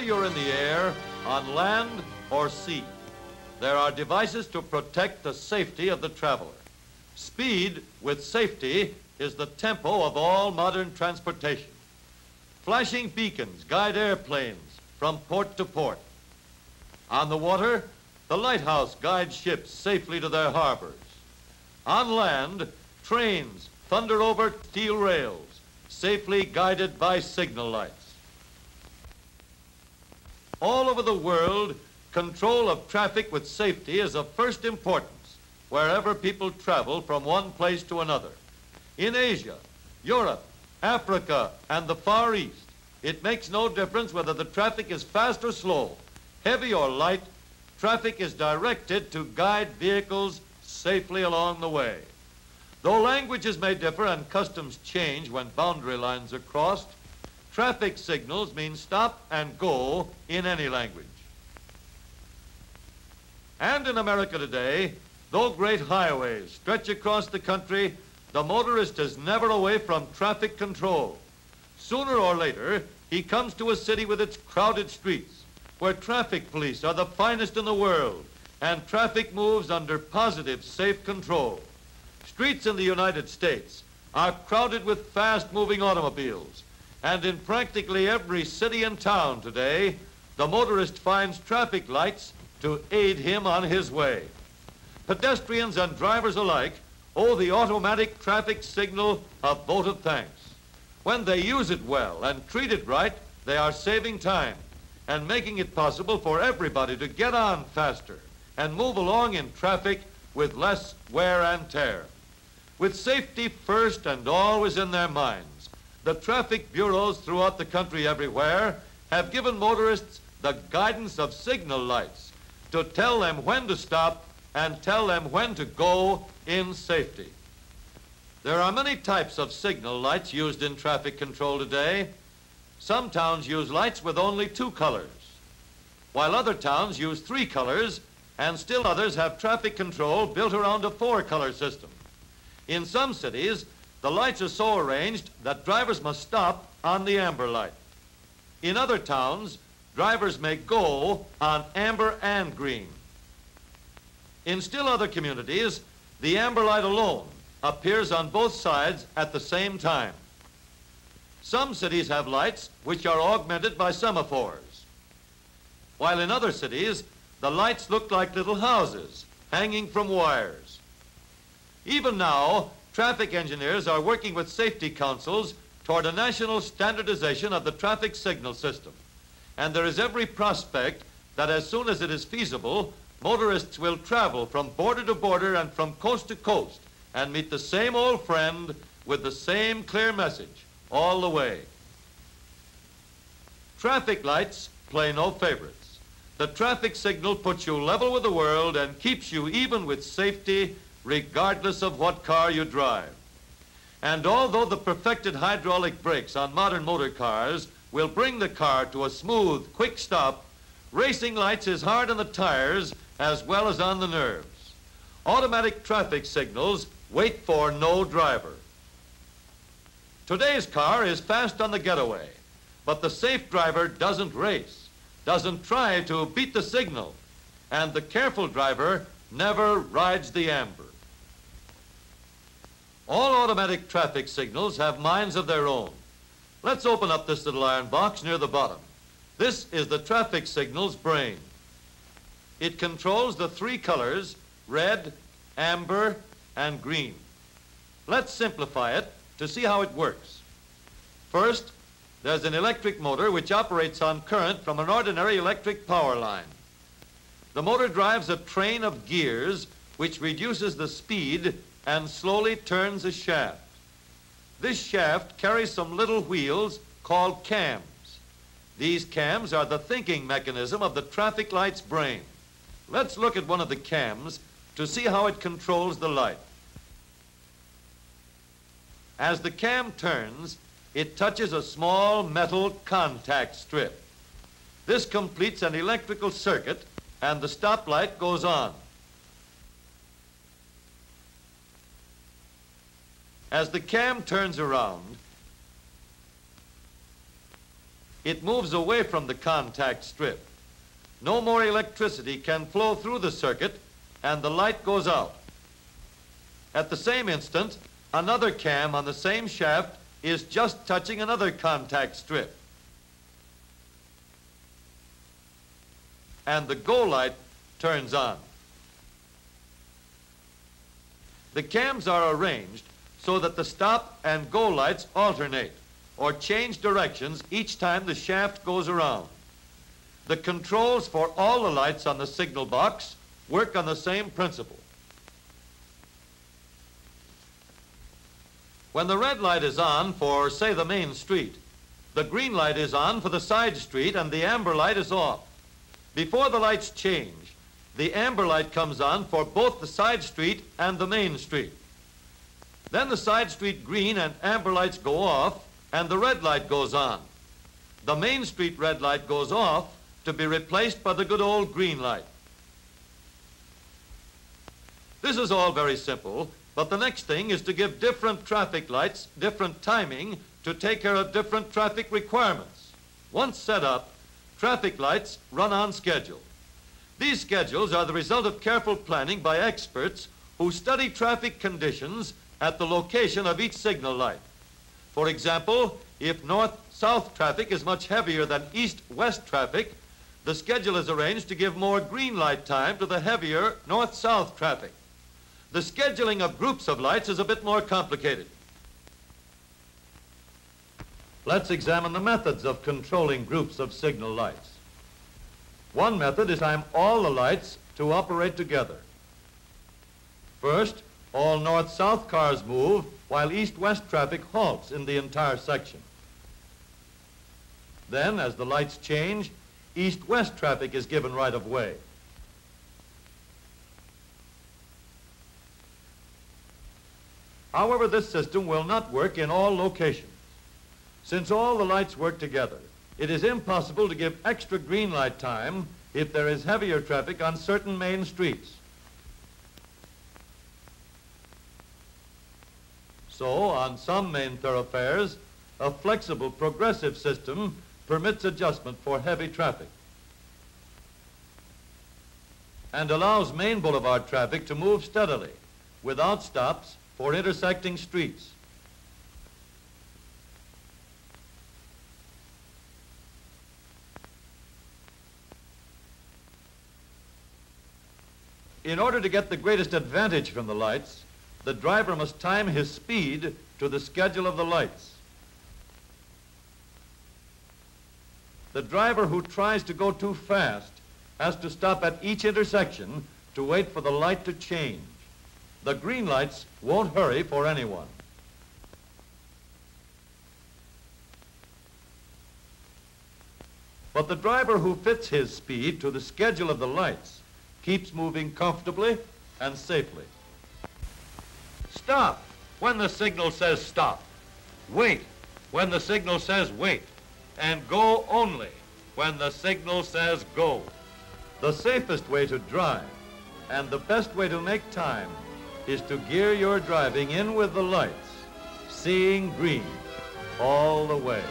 Whether you're in the air, on land, or sea, there are devices to protect the safety of the traveler. Speed with safety is the tempo of all modern transportation. Flashing beacons guide airplanes from port to port. On the water, the lighthouse guides ships safely to their harbors. On land, trains thunder over steel rails, safely guided by signal lights. All over the world, control of traffic with safety is of first importance wherever people travel from one place to another. In Asia, Europe, Africa, and the Far East, it makes no difference whether the traffic is fast or slow, heavy or light, traffic is directed to guide vehicles safely along the way. Though languages may differ and customs change when boundary lines are crossed, traffic signals mean stop and go in any language. And in America today, though great highways stretch across the country, the motorist is never away from traffic control. Sooner or later, he comes to a city with its crowded streets, where traffic police are the finest in the world, and traffic moves under positive, safe control. Streets in the United States are crowded with fast-moving automobiles, and in practically every city and town today, the motorist finds traffic lights to aid him on his way. Pedestrians and drivers alike owe the automatic traffic signal a vote of thanks. When they use it well and treat it right, they are saving time and making it possible for everybody to get on faster and move along in traffic with less wear and tear. With safety first and always in their minds, the traffic bureaus throughout the country everywhere have given motorists the guidance of signal lights to tell them when to stop and tell them when to go in safety. There are many types of signal lights used in traffic control today. Some towns use lights with only two colors, while other towns use three colors, and still others have traffic control built around a four-color system. In some cities, the lights are so arranged that drivers must stop on the amber light. In other towns, drivers may go on amber and green. In still other communities, the amber light alone appears on both sides at the same time. Some cities have lights which are augmented by semaphores, while in other cities, the lights look like little houses hanging from wires. Even now, traffic engineers are working with safety councils toward a national standardization of the traffic signal system. And there is every prospect that as soon as it is feasible, motorists will travel from border to border and from coast to coast and meet the same old friend with the same clear message all the way. Traffic lights play no favorites. The traffic signal puts you level with the world and keeps you even with safety regardless of what car you drive. And although the perfected hydraulic brakes on modern motor cars will bring the car to a smooth, quick stop, racing lights is hard on the tires as well as on the nerves. Automatic traffic signals Wait for no driver. Today's car is fast on the getaway, but the safe driver doesn't race, doesn't try to beat the signal, and the careful driver never rides the amber. All automatic traffic signals have minds of their own. Let's open up this little iron box near the bottom. This is the traffic signal's brain. It controls the three colors, red, amber, and green. Let's simplify it to see how it works. First, there's an electric motor which operates on current from an ordinary electric power line. The motor drives a train of gears which reduces the speed and slowly turns a shaft. This shaft carries some little wheels called cams. These cams are the thinking mechanism of the traffic light's brain. Let's look at one of the cams to see how it controls the light. As the cam turns, it touches a small metal contact strip. This completes an electrical circuit and the stoplight goes on. As the cam turns around, it moves away from the contact strip. No more electricity can flow through the circuit and the light goes out. At the same instant, another cam on the same shaft is just touching another contact strip. And the go light turns on. The cams are arranged so that the stop and go lights alternate or change directions each time the shaft goes around. The controls for all the lights on the signal box work on the same principle. When the red light is on for, say, the main street, the green light is on for the side street and the amber light is off. Before the lights change, the amber light comes on for both the side street and the main street. Then the side street green and amber lights go off and the red light goes on. The main street red light goes off to be replaced by the good old green light. This is all very simple, but the next thing is to give different traffic lights different timing to take care of different traffic requirements. Once set up, traffic lights run on schedule. These schedules are the result of careful planning by experts who study traffic conditions at the location of each signal light. For example, if north-south traffic is much heavier than east-west traffic, the schedule is arranged to give more green light time to the heavier north-south traffic. The scheduling of groups of lights is a bit more complicated. Let's examine the methods of controlling groups of signal lights. One method is time all the lights to operate together. First, all north-south cars move while east-west traffic halts in the entire section. Then, as the lights change, east-west traffic is given right of way. However, this system will not work in all locations. Since all the lights work together, it is impossible to give extra green light time if there is heavier traffic on certain main streets. So, on some main thoroughfares, a flexible progressive system permits adjustment for heavy traffic and allows main boulevard traffic to move steadily without stops for intersecting streets. In order to get the greatest advantage from the lights, the driver must time his speed to the schedule of the lights. The driver who tries to go too fast has to stop at each intersection to wait for the light to change. The green lights won't hurry for anyone. But the driver who fits his speed to the schedule of the lights keeps moving comfortably and safely. Stop when the signal says stop. Wait when the signal says wait. And go only when the signal says go. The safest way to drive and the best way to make time is to gear your driving in with the lights, seeing green all the way.